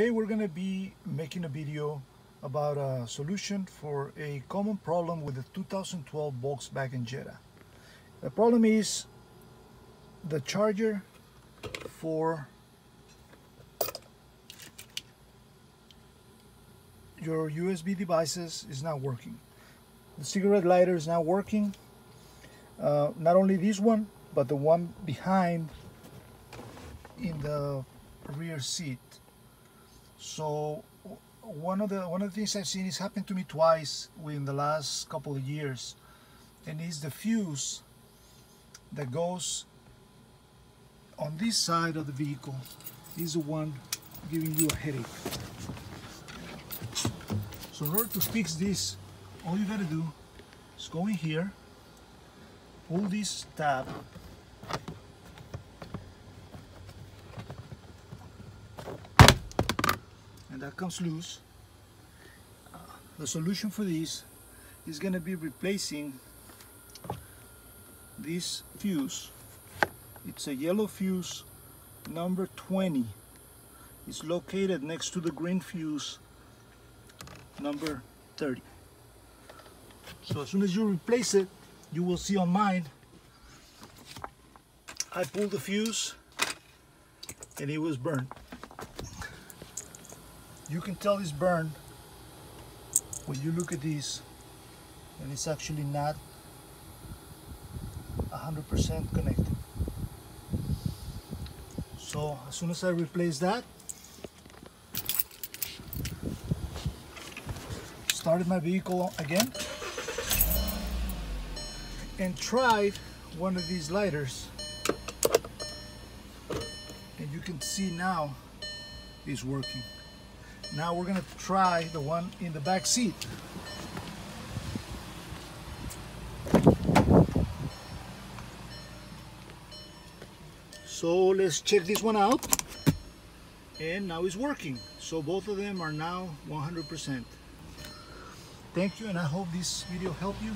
Today we're going to be making a video about a solution for a common problem with the 2012 Volkswagen Jetta. The problem is the charger for your USB devices is not working. The cigarette lighter is not working. Uh, not only this one, but the one behind in the rear seat. So one of the one of the things I've seen is happened to me twice within the last couple of years, and is the fuse that goes on this side of the vehicle is the one giving you a headache. So in order to fix this, all you gotta do is go in here, pull this tab, and that comes loose. Uh, the solution for this is gonna be replacing this fuse. It's a yellow fuse number 20. It's located next to the green fuse number 30. So as soon as you replace it, you will see on mine, I pulled the fuse and it was burned. You can tell it's burned when you look at this and it's actually not 100% connected. So as soon as I replace that, started my vehicle again and tried one of these lighters and you can see now it's working now we're gonna try the one in the back seat. So let's check this one out. And now it's working. So both of them are now 100% thank you and I hope this video helped you